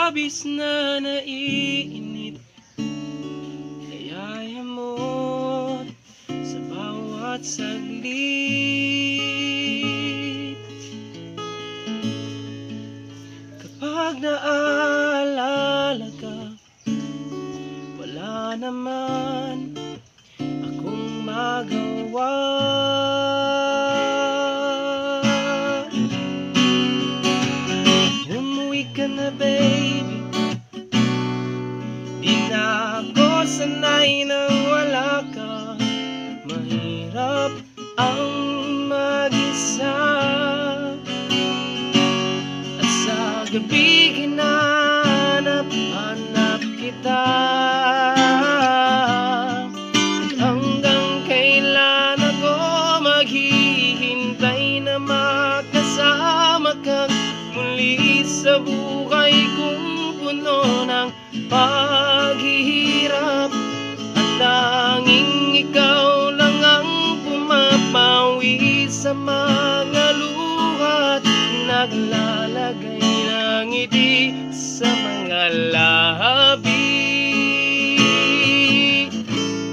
labis na naiinit. Kaya mo sa bawat saglit. Kapag naalala ka Wala naman akong magawa baby. Di na ako sanay nang wala ka. Mahirap ang mag-isa. At sa gabi hinanap-hanap kita sa buhay kong puno ng paghihirap. At tanging ikaw lang ang pumapawi sa mga luhat Naglalagay ng ngiti sa mga labi.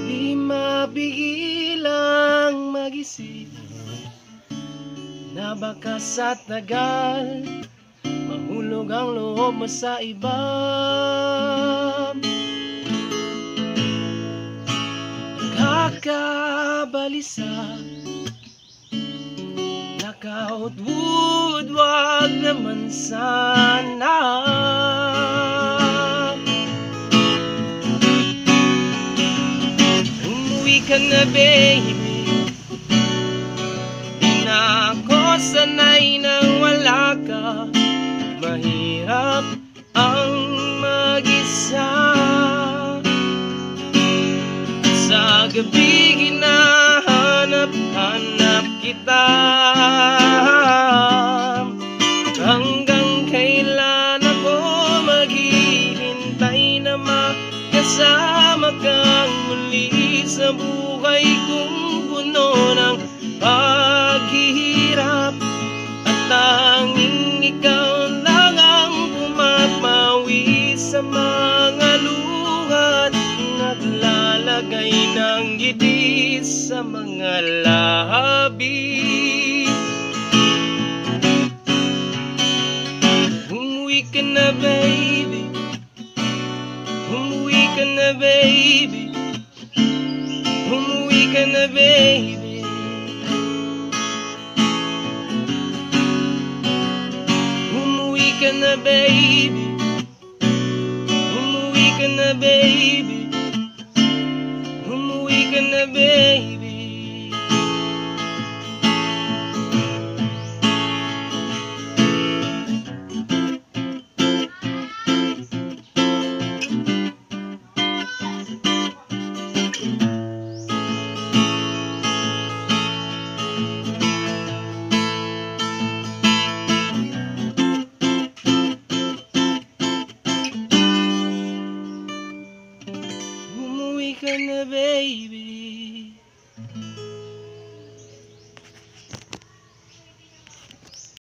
Di mapigilang mag-isip Na baka sa tagal Mahulog ang loob mo sa iba. Nakakabalisa Nakautwood, wag naman sana. Umuwi ka na baby. Na ako sanay nang wala ka Mahirap ang mag-isa. Sa gabi hinahanap-hanap kita. Hanggang kailan ako maghihintay na makasama kang muli sa buhay kong puno ng Naglalagay ng ngiti sa mga labi. Umuwi ka na baby. Umuwi ka na baby. Umuwi ka na baby. Umuwi ka na baby. Umuwi ka na baby Umuwi ka na baby the baby.